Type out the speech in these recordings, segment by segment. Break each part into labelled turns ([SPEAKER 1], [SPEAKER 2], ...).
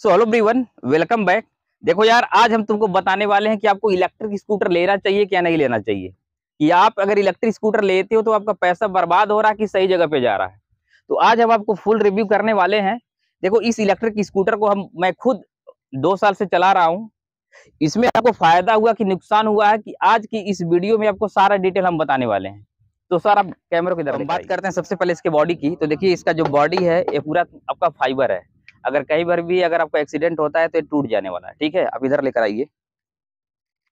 [SPEAKER 1] So hello everyone welcome back देखो यार आज हम तुमको बताने वाले हैं कि आपको इलेक्ट्रिक स्कूटर लेना चाहिए क्या नहीं लेना चाहिए। कि आप अगर इलेक्ट्रिक स्कूटर लेते हो तो आपका पैसा बर्बाद हो रहा है कि सही जगह पे जा रहा है। तो आज हम आपको फुल रिव्यू करने वाले हैं। देखो इस इलेक्ट्रिक स्कूटर को हम मैं खुद दो साल से चला रहा हूँ। इसमें आपको फ़ायदा हुआ कि नुकसान हुआ है कि आज की इस वीडियो में आपको सारा डिटेल हम बताने वाले हैं। तो सर आप कैमरों की तरफ़ बात करते हैं सबसे पहले इसके बॉडी की। तो देखिए इसका जो बॉडी है ये पूरा आपका फाइबर है। अगर कहीं बार भी अगर आपका एक्सीडेंट होता है तो ये टूट जाने वाला है, ठीक है? आप इधर लेकर आइए।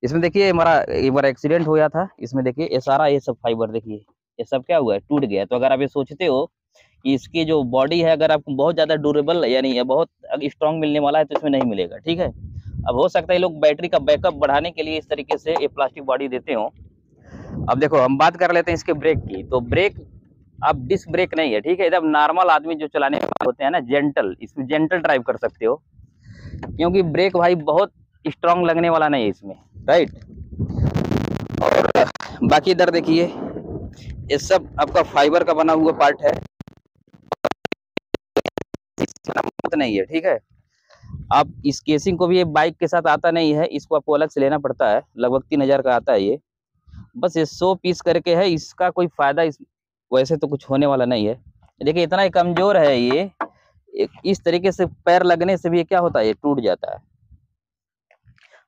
[SPEAKER 1] इसमें देखिए हमारा एक बार एक्सीडेंट हो गया था। इसमें देखिए, ये सारा, ये सब फाइबर देखिए, ये सब क्या हुआ है? टूट गया तो अगर आप ये सोचते हो कि इसकी जो बॉडी है, अगर आपको बहुत ज़्यादा ड्यूरेबल यानी बहुत स्ट्रॉन्ग मिलने वाला है तो इसमें नहीं मिलेगा, ठीक है? अब हो सकता है लोग बैटरी का बैकअप बढ़ाने के लिए इस तरीके से ये प्लास्टिक बॉडी देते हो। अब देखो, हम बात कर लेते हैं इसके ब्रेक की। तो ब्रेक अब डिस्क ब्रेक नहीं है, ठीक है? एकदम नॉर्मल आदमी जो चलाने होते हैं ना जेंटल इसमें जेंटल ड्राइव कर सकते हो। क्योंकि ब्रेक भाई बहुत स्ट्रांग लगने वाला नहीं है इसमें राइट और, बाकी इधर देखिए, ये सब आपका फाइबर का बना हुआ पार्ट है। नहीं है, ठीक है? आप इस केसिंग को भी, ये बाइक के साथ आता नहीं है, इसको आपको अलग से लेना पड़ता है। लगभग तीन हज़ार का आता है ये। बस ये सौ पीस करके है, इसका कोई फ़ायदा वैसे तो कुछ होने वाला नहीं है। देखिए, इतना ही कमज़ोर है ये। इस तरीके से पैर लगने से भी क्या होता है? ये टूट जाता है।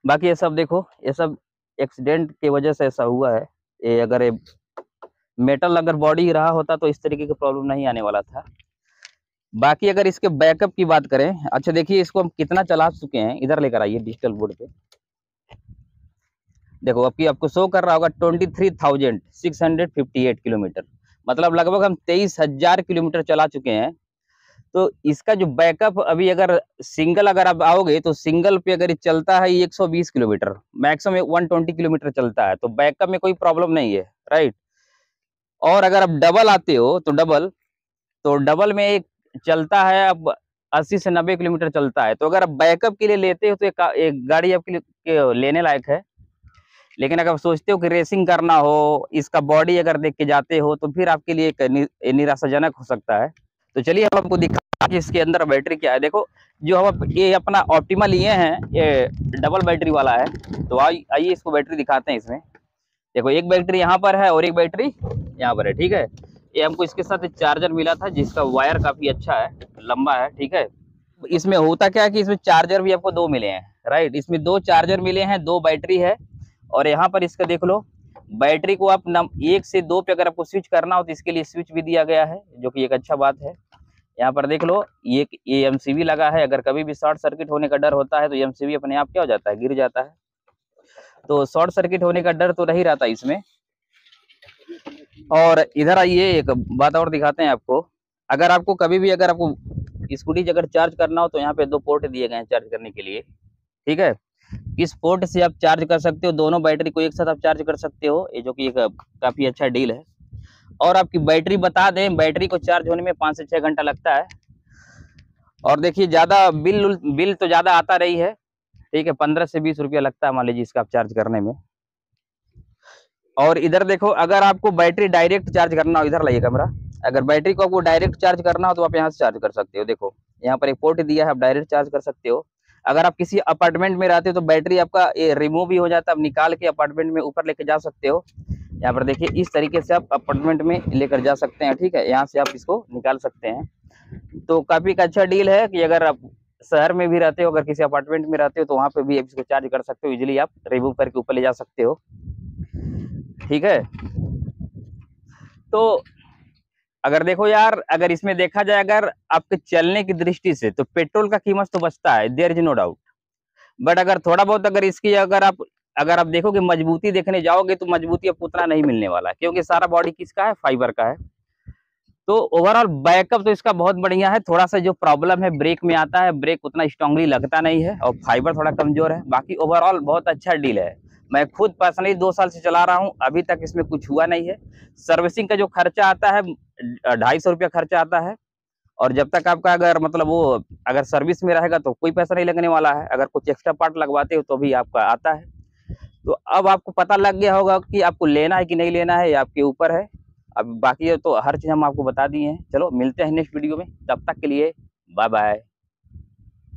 [SPEAKER 1] बाकी ये सब देखो, ये सब एक्सीडेंट की वजह से ऐसा हुआ है। ये अगर ये मेटल अगर बॉडी रहा होता तो इस तरीके की प्रॉब्लम नहीं आने वाला था। बाकी अगर इसके बैकअप की बात करें अच्छा देखिए, इसको हम कितना चला चुके हैं। इधर लेकर आइए, डिजिटल बोर्ड पे। देखो अभी आपको शो कर रहा होगा, twenty three thousand six hundred fifty eight kilometre. मतलब लगभग हम तेईस हज़ार किलोमीटर चला चुके हैं। तो इसका जो बैकअप अभी अगर सिंगल अगर आप आओगे तो सिंगल पे अगर चलता है 120 किलोमीटर मैक्सिमम 120 किलोमीटर चलता है तो बैकअप में कोई प्रॉब्लम नहीं है राइट? और अगर आप डबल आते हो तो डबल तो डबल में एक चलता है अब 80 से 90 किलोमीटर चलता है। तो अगर आप बैकअप के लिए लेते हो तो एक, एक गाड़ी आपके लिए लेने लायक है। लेकिन अगर सोचते हो कि रेसिंग करना हो, इसका बॉडी अगर देख के जाते हो तो फिर आपके लिए एक निराशाजनक हो सकता है। तो चलिए हम आपको दिखा कि इसके अंदर बैटरी क्या है। देखो, जो हम ये अपना ऑप्टिमा लिए हैं, ये डबल बैटरी वाला है तो आइए इसको बैटरी दिखाते हैं इसमें। देखो, एक बैटरी यहाँ पर है और एक बैटरी यहाँ पर है, ठीक है? ये हमको इसके साथ चार्जर मिला था, जिसका वायर काफ़ी अच्छा है, लंबा है, ठीक है? इसमें होता क्या है कि इसमें चार्जर भी आपको दो मिले हैं राइट इसमें दो चार्जर मिले हैं, दो बैटरी है और यहाँ पर इसका देख लो बैटरी को आप नम, एक से दो पे अगर आपको स्विच करना हो तो इसके लिए स्विच भी दिया गया है जो कि एक अच्छा बात है। यहाँ पर देख लो ये ये एम लगा है अगर कभी भी शॉर्ट सर्किट होने का डर होता है तो एम अपने आप क्या हो जाता है गिर जाता है। तो शॉर्ट सर्किट होने का डर तो नहीं रहता इसमें। और इधर आइए एक बात और दिखाते हैं आपको। अगर आपको कभी भी अगर आपको स्कूटी अगर चार्ज करना हो तो यहाँ पे दो पोर्ट दिए गए हैं चार्ज करने के लिए। ठीक है? इस पोर्ट से आप चार्ज कर सकते हो, दोनों बैटरी को एक साथ आप चार्ज कर सकते हो, ये जो कि एक काफ़ी अच्छा डील है। और आपकी बैटरी बता दें बैटरी को चार्ज होने में पाँच से छः घंटा लगता है। और देखिए, ज़्यादा बिल बिल तो ज़्यादा आता रही है, ठीक है, पंद्रह से बीस रुपया लगता है मान लीजिए इसका आप चार्ज करने में। और इधर देखो, अगर आपको बैटरी डायरेक्ट चार्ज करना हो, इधर लाइए कैमरा अगर बैटरी को आपको डायरेक्ट चार्ज करना हो तो आप यहाँ से चार्ज कर सकते हो। देखो, यहाँ पर एक पोर्ट दिया है, आप डायरेक्ट चार्ज कर सकते हो। अगर आप किसी अपार्टमेंट में रहते हो तो बैटरी आपका रिमूव भी हो जाता है। आप निकाल के अपार्टमेंट में ऊपर लेके जा सकते हो। यहाँ पर देखिए, इस तरीके से आप अपार्टमेंट में लेकर जा सकते हैं, ठीक है? यहाँ से आप इसको निकाल सकते हैं। तो काफ़ी अच्छा डील है कि अगर आप शहर में भी रहते हो, अगर किसी अपार्टमेंट में रहते हो तो वहाँ पे भी आप इसको चार्ज कर सकते हो। इजिली आप रिमूव करके ऊपर ले जा सकते हो। ठीक है? तो अगर देखो यार, अगर इसमें देखा जाए, अगर आपके चलने की दृष्टि से तो पेट्रोल का कीमत तो बचता है there is no doubt but अगर थोड़ा बहुत अगर इसकी, अगर आप अगर आप देखोगे मजबूती देखने जाओगे तो मजबूती अब उतना नहीं मिलने वाला, क्योंकि सारा बॉडी किसका है? फाइबर का है. तो ओवरऑल बैकअप तो इसका बहुत बढ़िया है, थोड़ा सा जो प्रॉब्लम है ब्रेक में आता है ब्रेक उतना स्ट्रांगली लगता नहीं है, और फाइबर थोड़ा कमज़ोर है. बाकी ओवरऑल बहुत अच्छा डील है. मैं खुद पर्सनली दो साल से चला रहा हूँ, अभी तक इसमें कुछ हुआ नहीं है. सर्विसिंग का जो खर्चा आता है ढाई सौ रुपया खर्चा आता है। और जब तक आपका अगर मतलब वो, अगर सर्विस में रहेगा तो कोई पैसा नहीं लगने वाला है। अगर कुछ एक्स्ट्रा पार्ट लगवाते हो तो भी आपका आता है। तो अब आपको पता लग गया होगा कि आपको लेना है कि नहीं लेना है, ये आपके ऊपर है। अब बाकी तो हर चीज़ हम आपको बता दिए हैं। चलो, मिलते हैं नेक्स्ट वीडियो में। तब तक के लिए बाय बाय